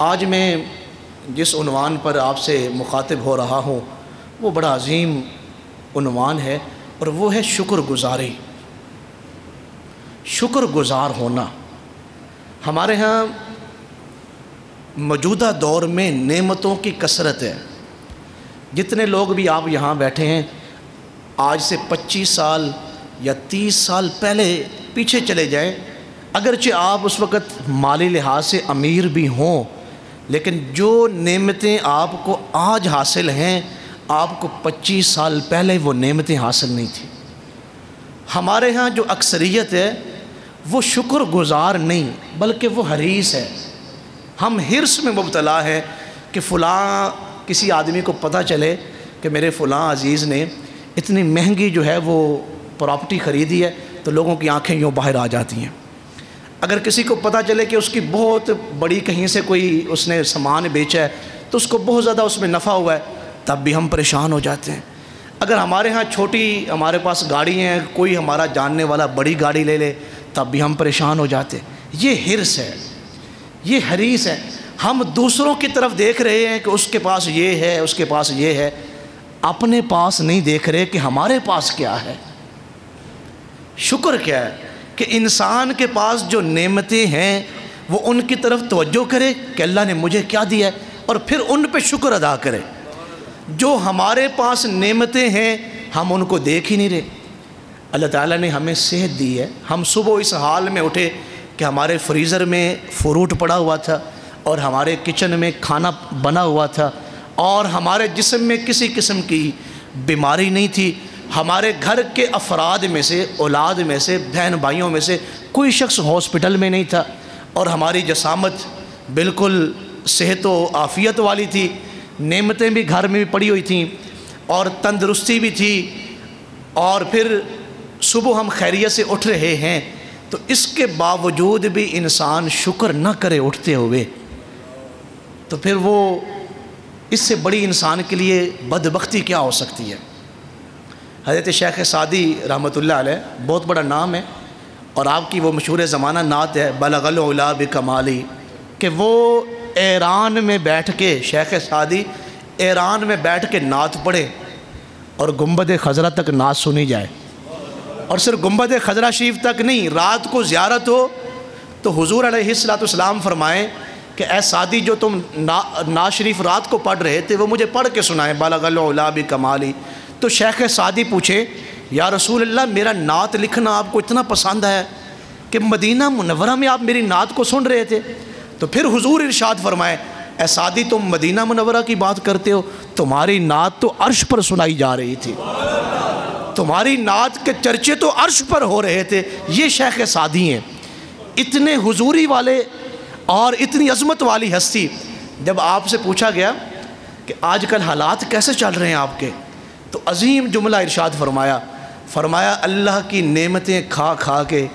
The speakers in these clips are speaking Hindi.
आज मैं जिस उनवान पर आपसे मुखातिब हो रहा हूँ, वो बड़ा अजीम उनवान है और वो है शुक्रगुजारी। शुक्रगुजार होना। हमारे यहाँ मौजूदा दौर में नेमतों की कसरत है। जितने लोग भी आप यहाँ बैठे हैं, आज से 25 साल या 30 साल पहले पीछे चले जाएँ, अगरचे आप उस वक़्त माली लिहाज से अमीर भी हों लेकिन जो नेमतें आपको आज हासिल हैं, आपको 25 साल पहले वो नेमतें हासिल नहीं थी। हमारे यहाँ जो अक्सरियत है, वो शुक्रगुजार नहीं, बल्कि वो हरीस है। हम हिरस में मुबतला है कि फ़लाँ, किसी आदमी को पता चले कि मेरे फ़लाँ अज़ीज़ ने इतनी महँगी जो है वो प्रॉपर्टी ख़रीदी है तो लोगों की आँखें यूँ बाहर आ जाती हैं। अगर किसी को पता चले कि उसकी बहुत बड़ी कहीं से कोई उसने सामान बेचा है तो उसको बहुत ज़्यादा उसमें नफ़ा हुआ है, तब भी हम परेशान हो जाते हैं। अगर हमारे यहाँ छोटी, हमारे पास गाड़ी हैं, कोई हमारा जानने वाला बड़ी गाड़ी ले ले, तब भी हम परेशान हो जाते ये हिरस है, ये हरीस है। हम दूसरों की तरफ़ देख रहे हैं कि उसके पास ये है, उसके पास ये है। अपने पास नहीं देख रहे कि हमारे पास क्या है। शुक्र क्या है? कि इंसान के पास जो नेमतें हैं, वो उनकी तरफ़ तवज्जो करे कि अल्लाह ने मुझे क्या दिया है और फिर उन पर शुक्र अदा करे। जो हमारे पास नेमतें हैं, हम उनको देख ही नहीं रहे। अल्लाह ताला ने हमें सेहत दी है। हम सुबह इस हाल में उठे कि हमारे फ्रीज़र में फ्रूट पड़ा हुआ था और हमारे किचन में खाना बना हुआ था और हमारे जिसम में किसी किस्म की बीमारी नहीं थी। हमारे घर के अफराद में से, औलाद में से बहन भाइयों में से कोई शख्स हॉस्पिटल में नहीं था। और हमारी जसामत बिल्कुल सेहत व आफ़ियत वाली थी। नेमतें भी घर में भी पड़ी हुई थी और तंदरुस्ती भी थी। और फिर सुबह हम खैरियत से उठ रहे हैं तो इसके बावजूद भी इंसान शुक्र न करे उठते हुए। तो फिर वो, इससे बड़ी इंसान के लिए बदबख्ती क्या हो सकती है? हज़रत शेख सादी रहमत बहुत बड़ा नाम है और आपकी वो मशहूर ज़माना नात है, बलगल बलगला कमाली, कि वो ईरान में बैठ के, शेख सादी ईरान में बैठ के नात पढ़े और गुंबद खजरा तक नात सुनी जाए। और सिर्फ़ गुंबद खजरा शरीफ तक नहीं, रात को ज़्यारत हो तो हजूर अलैहिस्सलाम फरमाएँ कि ए सादी, जो तुम ना ना शरीफ रात को पढ़ रहे थे, वो मुझे पढ़ के सुनाएँ बालागल्ला भी कमाली। तो शेख सादी पूछे, या रसूल अल्लाह मेरा नात लिखना आपको इतना पसंद है कि मदीना मुनवरा में आप मेरी नात को सुन रहे थे? तो फिर हुजूर इरशाद फरमाए ए सादी, तुम मदीना मुनवरा की बात करते हो, तुम्हारी नात तो अर्श पर सुनाई जा रही थी। तुम्हारी नात के चर्चे तो अर्श पर हो रहे थे। ये शेख सादी हैं। इतने हुजूरी वाले और इतनी अजमत वाली हस्ती, जब आपसे पूछा गया कि आजकल हालात कैसे चल रहे हैं आपके तो अजीम जुमला इरशाद फरमाया फरमाया, अल्लाह की नेमतें खा खा के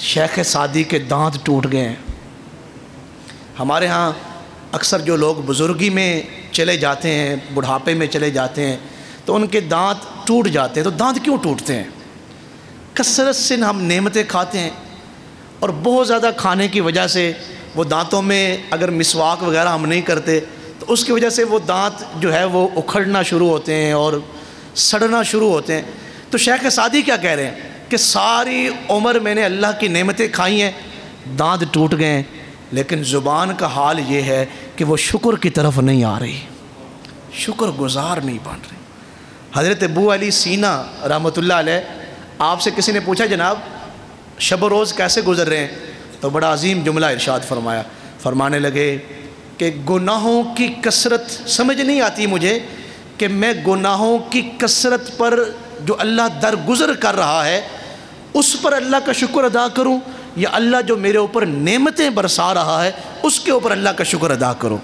शेख सादी के दांत टूट गए हैं। हमारे यहाँ अक्सर जो लोग बुज़ुर्गी में चले जाते हैं, बुढ़ापे में चले जाते हैं तो उनके दांत टूट जाते हैं। तो दांत क्यों टूटते हैं? कसरत से हम नेमतें खाते हैं और बहुत ज़्यादा खाने की वजह से वो दांतों में अगर मिसवाक वगैरह हम नहीं करते तो उसकी वजह से वो दांत जो है वो उखड़ना शुरू होते हैं और सड़ना शुरू होते हैं। तो शेख सादी क्या कह रहे हैं? कि सारी उम्र मैंने अल्लाह की नेमतें खाई हैं, दांत टूट गए हैं, लेकिन ज़ुबान का हाल ये है कि वो शुक्र की तरफ़ नहीं आ रही। शुक्र गुजार नहीं बन रही। हज़रत अबू अली सीना रहमत आपसे किसी ने पूछा, जनाब, शब रोज़ कैसे गुजर रहे हैं? तो बड़ा अजीम जुमला इरशाद फरमाया, फरमाने लगे कि गुनाहों की कसरत समझ नहीं आती मुझे कि मैं गुनाहों की कसरत पर जो अल्लाह दरगुजर कर रहा है, उस पर अल्लाह का शुक्र अदा करूँ? या अल्लाह जो मेरे ऊपर नेमतें बरसा रहा है, उसके ऊपर अल्लाह का शुक्र अदा करूँ?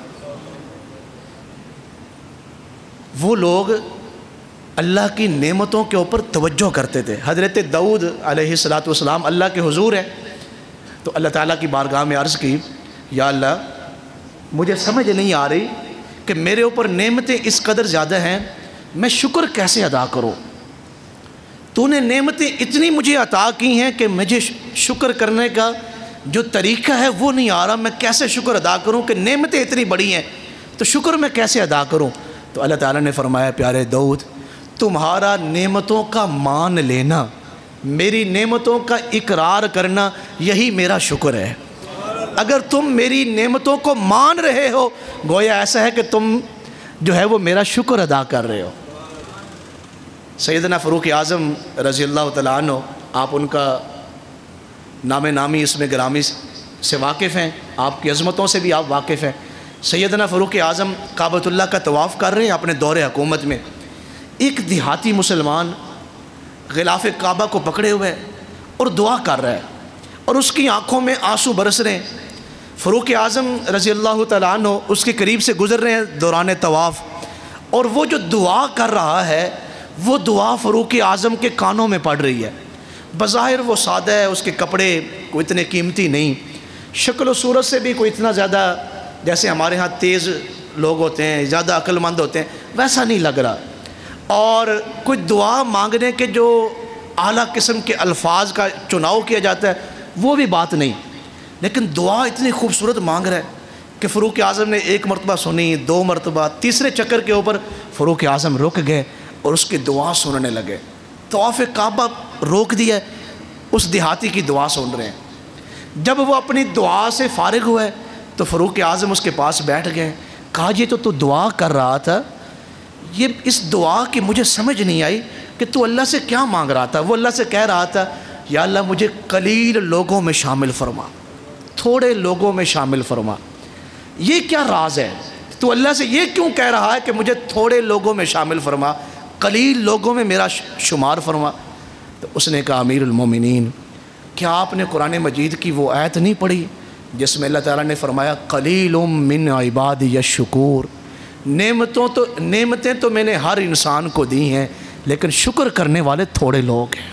वो लोग अल्लाह की नेमतों के ऊपर तवज्जो करते थे। हज़रत दाऊद अलैहिस्सलाम अल्लाह के हुजूर है। तो अल्लाह ताला की बारगाह में अर्ज़ की, या अल्लाह, मुझे समझ नहीं आ रही कि मेरे ऊपर नेमतें इस कदर ज़्यादा हैं, मैं शुक्र कैसे अदा करूँ? तूने नेमतें इतनी मुझे अता की हैं कि मुझे शुक्र करने का जो तरीका है वो नहीं आ रहा। मैं कैसे शुक्र अदा करूँ कि नेमतें इतनी बड़ी हैं? तो शुक्र मैं कैसे अदा करूँ? तो अल्लाह ताला ने फरमाया, प्यारे दाऊद, तुम्हारा नेमतों का मान लेना, मेरी नेमतों का इकरार करना, यही मेरा शुक्र है। अगर तुम मेरी नेमतों को मान रहे हो, गोया ऐसा है कि तुम जो है वो मेरा शुक्र अदा कर रहे हो। सैदना फ़रूक आज़म रज़ी अल्लाह तु आप उनका नाम नामी इसमें ग्रामी से वाकिफ़ हैं, आपकी अज़मतों से भी आप वाकिफ़ हैं। सैदना फ़रूक आज़म काबतुल्ला का तवाफ़ कर रहे हैं अपने दौरे हकूमत में। एक देहाती मुसलमान गिलाफ़ काबा को पकड़े हुए और दुआ कर रहा है। और उसकी आँखों में आँसू बरस रहे हैं। फ़रूक आज़म रज़ी अल्लाह तु उसके करीब से गुज़र रहे हैं दौरान तवाफ़। और वो जो दुआ कर रहा है, वो दुआ फ़रूक आज़म के कानों में पड़ रही है। बज़ाहिर वो सादा है, उसके कपड़े कोई इतने कीमती नहीं। शक्ल सूरत से भी कोई इतना ज़्यादा, जैसे हमारे यहाँ तेज़ लोग होते हैं, ज़्यादा अक्लमंद होते हैं, वैसा नहीं लग रहा। और कोई दुआ मांगने के जो अली किस्म के अल्फाज का चुनाव किया जाता है वो भी बात नहीं। लेकिन दुआ इतनी खूबसूरत मांग रहा है कि फ़रूक आज़म ने एक मरतबा सुनी, दो मरतबा, तीसरे चक्कर के ऊपर फ़रूक आज़म रुक गए और उसकी दुआ सुनने लगे। तोाफ़ काबा रोक दिया, उस देहाती की दुआ सुन रहे हैं। जब वो अपनी दुआ से फारग हुए तो फ़रूक आज़म उसके पास बैठ गए। कहा, ये तो तू दुआ कर रहा था। ये इस दुआ की मुझे समझ नहीं आई कि तू अल्लाह से क्या मांग रहा था। वो अल्लाह से कह रहा था या अल्लाह मुझे कलील लोगों में शामिल फरमा, थोड़े लोगों में शामिल फरमा। ये क्या राज है? तो अल्लाह से ये क्यों कह रहा है कि मुझे थोड़े लोगों में शामिल फरमा, कलील लोगों में मेरा शुमार फरमा? तो उसने कहा अमीर अमीरमिन क्या आपने कुरान मजीद की वो आयत नहीं पढ़ी, जिसमें अल्लाह ताला ने फरमाया कलील मिन इबाद या शुक्र नेमतों तो नेमतें तो मैंने हर इंसान को दी हैं, लेकिन शुक्र करने वाले थोड़े लोग हैं।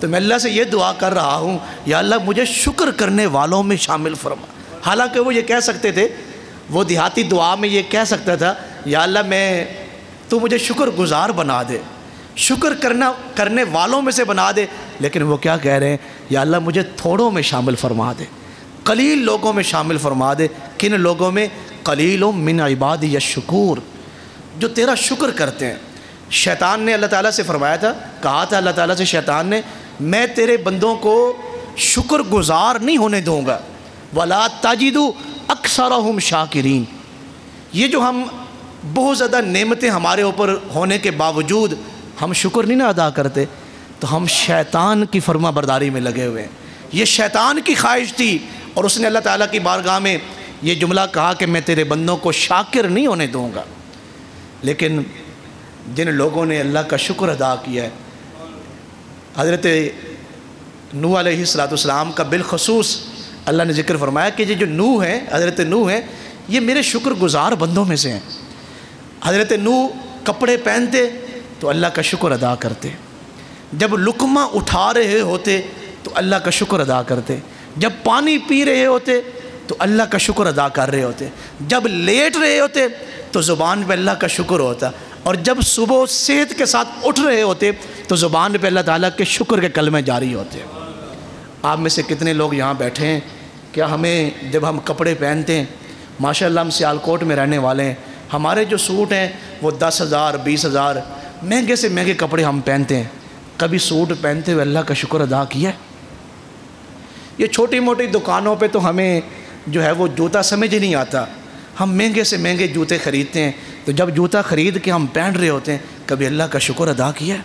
तो मैं अल्लाह से ये दुआ कर रहा हूँ, या अल्लाह मुझे शुक्र करने वालों में शामिल फरमा। हालाँकि वो ये कह सकते थे, वो देहाती दुआ में ये कह सकता था, या अल्लाह मैं तो मुझे शुक्र गुज़ार बना दे, शुक्र करना, करने वालों में से बना दे, लेकिन वो क्या कह रहे हैं, या अल्लाह मुझे थोड़ों में शामिल फरमा दे, कलील लोगों में शामिल फरमा दे, किन लोगों में? कलीलों मिन इबाद या शुक्र, जो तेरा शुक्र करते हैं। शैतान ने अल्लाह ताला से फरमाया था, कहा था अल्लाह ताला से, शैतान ने मैं तेरे बंदों को शुक्र गुज़ार नहीं होने दूँगा। वला ताजिदु अक्सर हम शाकिरीन। ये जो हम बहुत ज़्यादा नेमतें हमारे ऊपर होने के बावजूद हम शुक्र नहीं ना अदा करते तो हम शैतान की फर्मा बरदारी में लगे हुए हैं। ये शैतान की ख्वाहिश थी और उसने अल्लाह ताला की बारगाह में ये जुमला कहा कि मैं तेरे बंदों को शाकिर नहीं होने दूँगा। लेकिन जिन लोगों ने अल्लाह का शुक्र अदा किया है हज़रत नू सलाम का बिलखसूस अल्लाह ने ज़िक्र फरमाया कि ये जो नू है, हज़रत नू है, ये मेरे शुक्रगुजार बंदों में से हैं। हज़रत नू कपड़े पहनते तो अल्लाह का शुक्र अदा करते। जब लुकमा उठा रहे होते तो अल्लाह का शुक्र अदा करते। जब पानी पी रहे होते तो अल्लाह का शुक्र अदा कर रहे होते। जब लेट रहे होते तो ज़ुबान पे अल्लाह का शुक्र होता। और जब सुबह सेहत के साथ उठ रहे होते तो ज़ुबान पे अल्लाह ताला के शुक्र के कलमे जारी होते हैं। आप में से कितने लोग यहाँ बैठे हैं? क्या हमें जब हम कपड़े पहनते हैं माशा हम सियालकोट में रहने वाले हैं। हमारे जो सूट हैं, वो दस हज़ार, बीस हज़ार, महँगे से महँगे कपड़े हम पहनते हैं। कभी सूट पहनते हुए अल्लाह का शुक्र अदा किया ये छोटी मोटी दुकानों पे तो हमें जो है वो जूता समझ ही नहीं आता। हम महँगे से महँगे जूते ख़रीदते हैं। तो जब जूता ख़रीद के हम पहन रहे होते हैं, कभी अल्लाह का शुक्र अदा किया